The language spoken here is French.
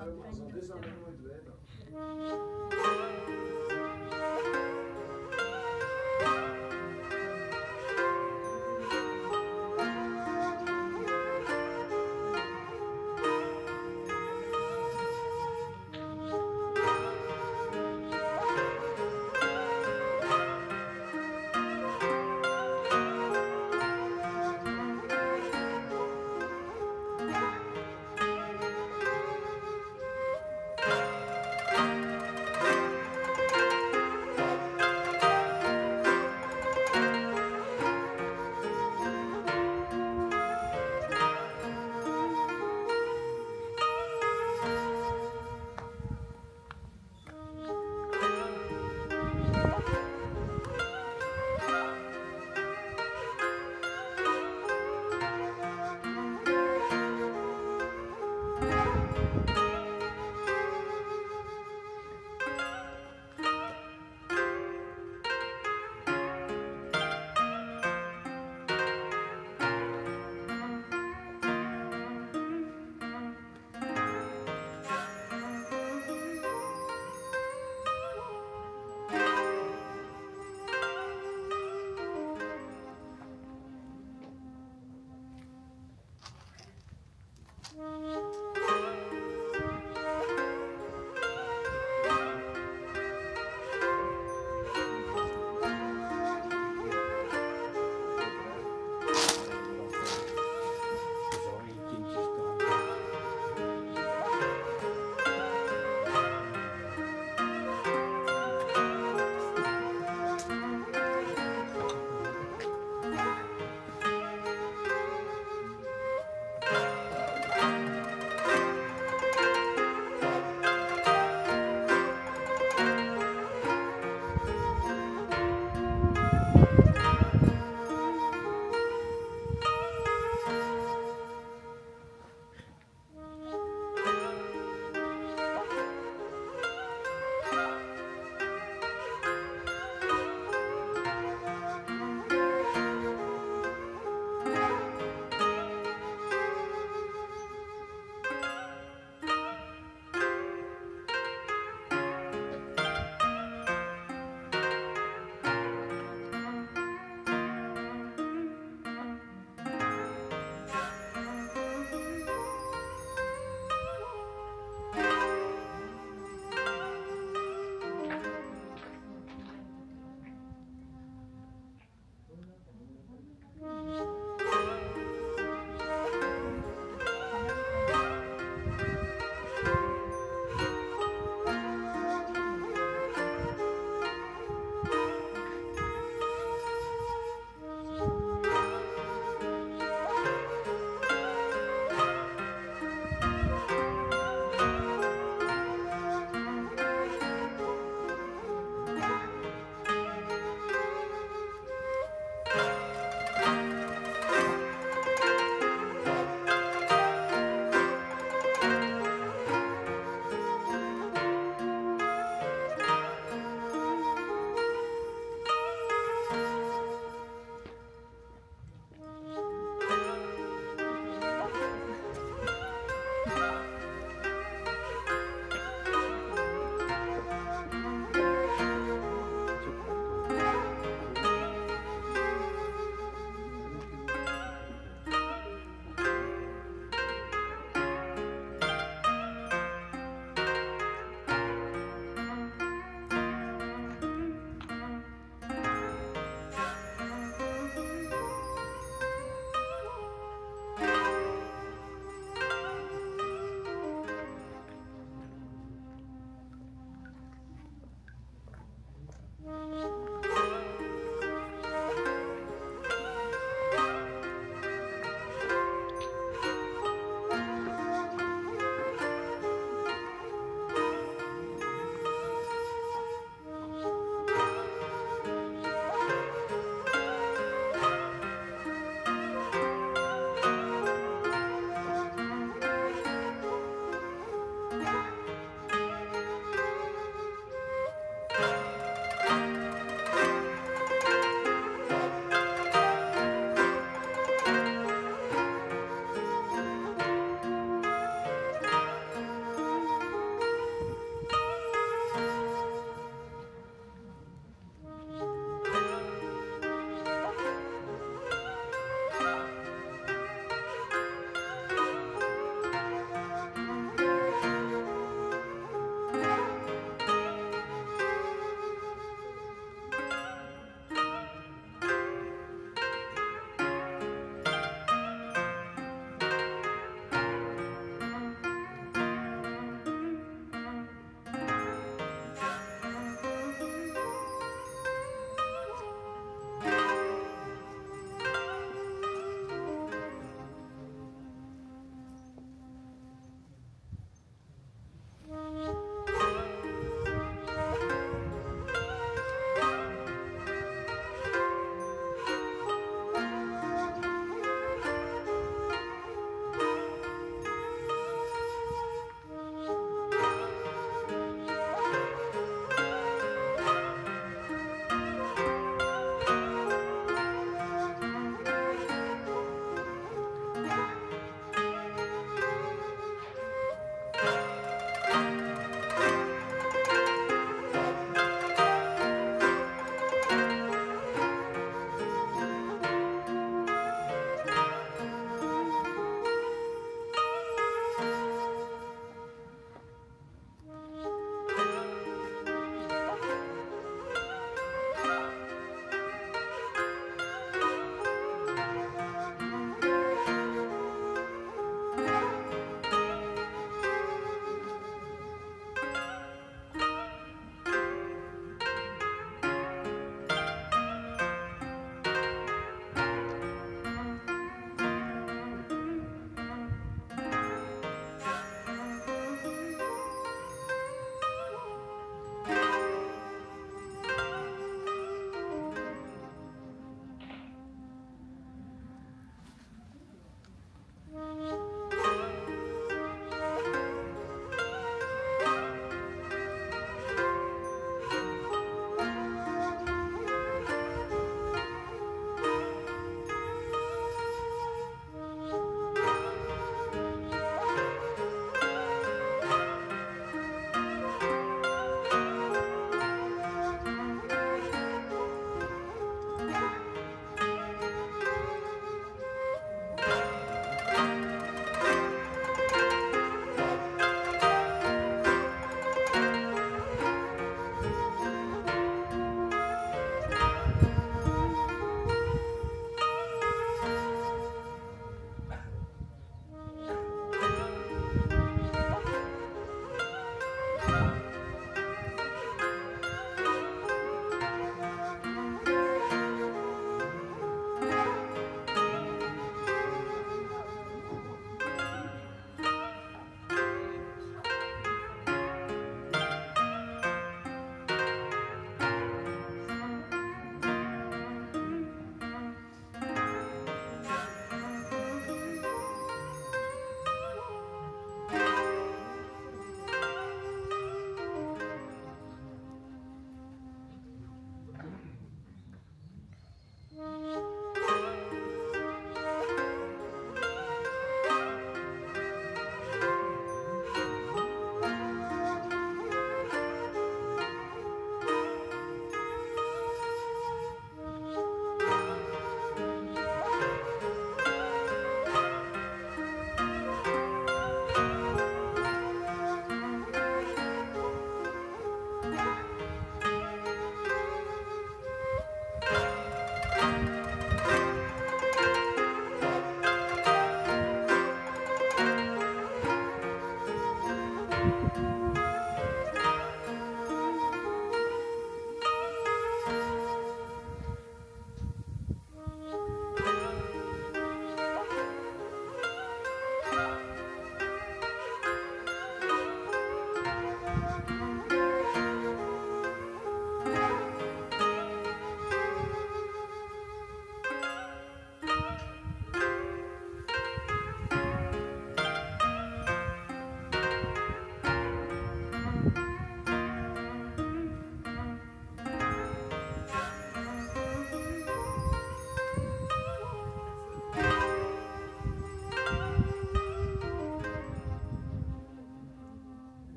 Also das haben wir nicht weiter. Thank